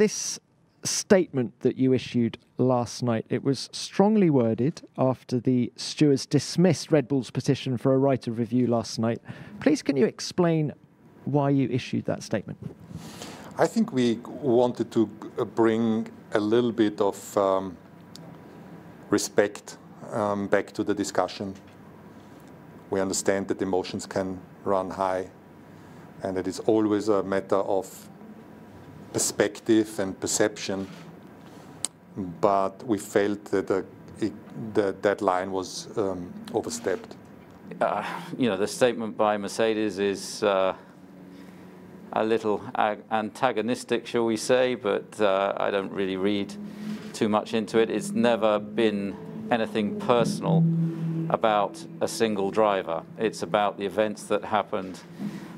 This statement that you issued last night, it was strongly worded after the stewards dismissed Red Bull's petition for a right of review last night. Please, can you explain why you issued that statement? I think we wanted to bring a little bit of um, respect um, back to the discussion. We understand that emotions can run high, and it is always a matter of perspective and perception. But we felt that the, it, the, that line was um, overstepped. Uh, you know, the statement by Mercedes is uh, a little antagonistic, shall we say, but uh, I don't really read too much into it. It's never been anything personal about a single driver. It's about the events that happened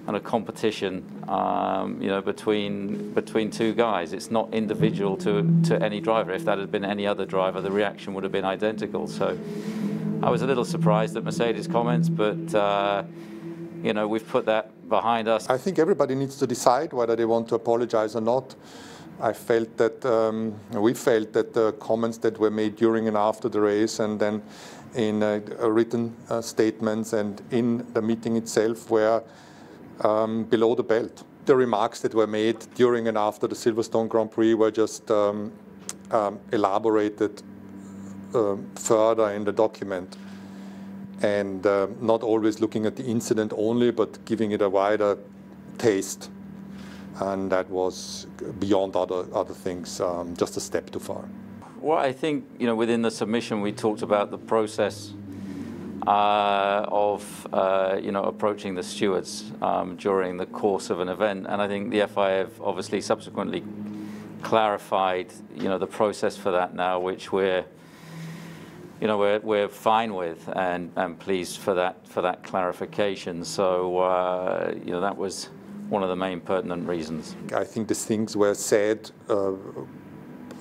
and a competition, um, you know, between between two guys. It's not individual to to any driver. If that had been any other driver, the reaction would have been identical. So, I was a little surprised at Mercedes' comments, but uh, you know, we've put that behind us. I think everybody needs to decide whether they want to apologize or not. I felt that um, we felt that the comments that were made during and after the race, and then in uh, written uh, statements and in the meeting itself, were um, below the belt. The remarks that were made during and after the Silverstone Grand Prix were just um, um, elaborated um, further in the document and uh, not always looking at the incident only, but giving it a wider taste. And that was beyond other, other things, um, just a step too far. Well, I think, you know, within the submission, we talked about the process uh, of uh, you know approaching the stewards um, during the course of an event, and I think the FIA have obviously subsequently clarified you know the process for that now, which we're you know we're we're fine with and and pleased for that for that clarification. So uh, you know that was one of the main pertinent reasons. I think these things were said uh,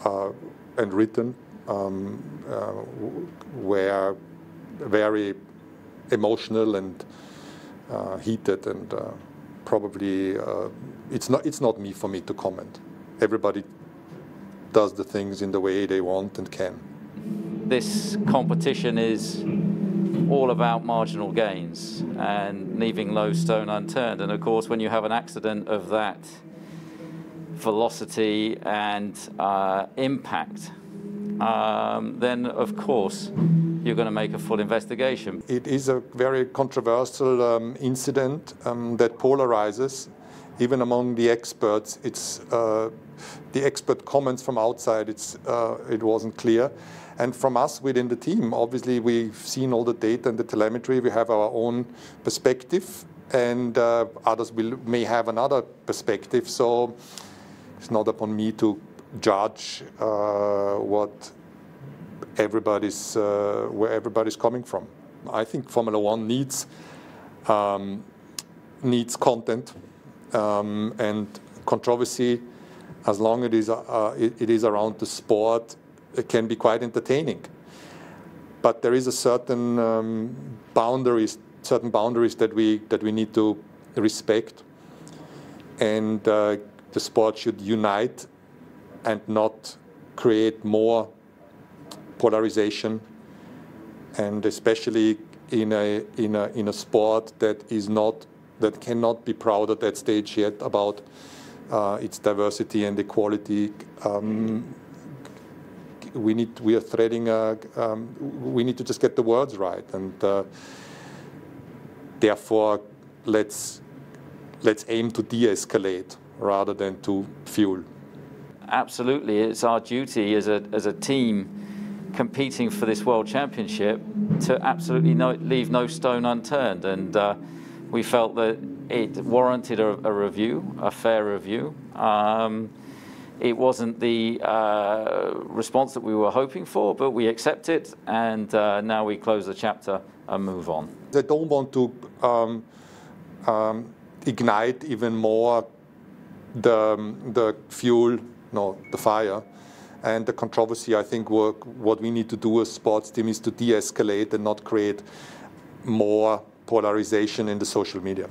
uh, and written um, uh, where very emotional and uh, heated, and uh, probably uh, it's not it's not me for me to comment. Everybody does the things in the way they want and can. This competition is all about marginal gains and leaving low stone unturned. And of course, when you have an accident of that velocity and uh, impact, um, then of course you're going to make a full investigation. It is a very controversial um, incident um, that polarizes. Even among the experts, it's uh, the expert comments from outside. It's uh, it wasn't clear, and from us within the team, obviously we've seen all the data and the telemetry. We have our own perspective, and uh, others will may have another perspective. So it's not upon me to judge uh, what everybody's uh, where everybody's coming from. I think Formula One needs um, needs content um, and controversy. As long as it is, uh, it, it is around the sport, it can be quite entertaining. But there is a certain um, boundaries, certain boundaries that we that we need to respect, and uh, the sport should unite and not create more polarization, and especially in a, in a, in a sport that is not, that cannot be proud at that stage yet about uh, its diversity and equality. Um, we need, we are threading, a, um, we need to just get the words right, and uh, therefore let's, let's aim to de-escalate rather than to fuel. Absolutely, it's our duty as a, as a team competing for this World Championship to absolutely no, leave no stone unturned. And uh, we felt that it warranted a, a review, a fair review. Um, it wasn't the uh, response that we were hoping for, but we accept it, and uh, now we close the chapter and move on. They don't want to um, um, ignite even more the, the fuel, no, the fire. And the controversy, I think, work, what we need to do as sports team is to de-escalate and not create more polarization in the social media.